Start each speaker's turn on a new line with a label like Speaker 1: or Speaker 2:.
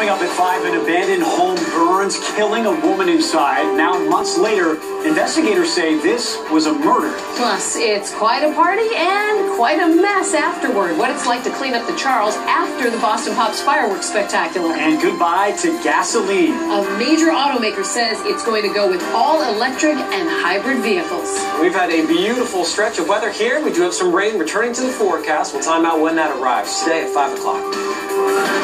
Speaker 1: Coming up at 5, an abandoned home burns, killing a woman inside. Now, months later, investigators say this was a murder.
Speaker 2: Plus, it's quite a party and quite a mess afterward. What it's like to clean up the Charles after the Boston Pops fireworks spectacular.
Speaker 1: And goodbye to gasoline.
Speaker 2: A major automaker says it's going to go with all electric and hybrid vehicles.
Speaker 3: We've had a beautiful stretch of weather here. We do have some rain returning to the forecast. We'll time out when that arrives today at 5 o'clock.